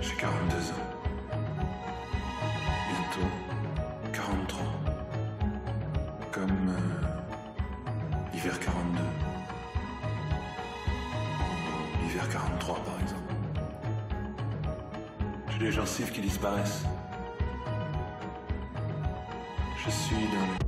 J'ai 42 ans. Bientôt 43. Comme euh, l'hiver 42. L'hiver 43 par exemple. J'ai les gencives qui disparaissent. Je suis dans le